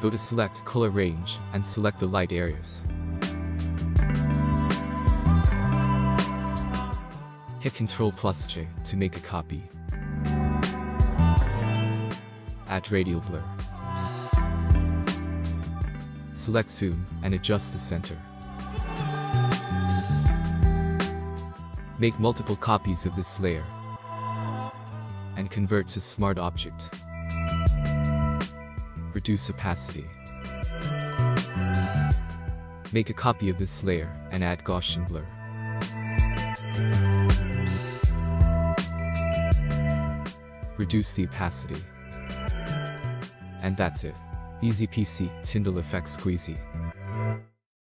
Go to select color range and select the light areas. Hit Ctrl plus J to make a copy. Add radial blur. Select zoom and adjust the center. Make multiple copies of this layer and convert to smart object. Reduce opacity. Make a copy of this layer and add Gaussian blur. Reduce the opacity. And that's it. Easy PC, Tyndall Effects Squeezy.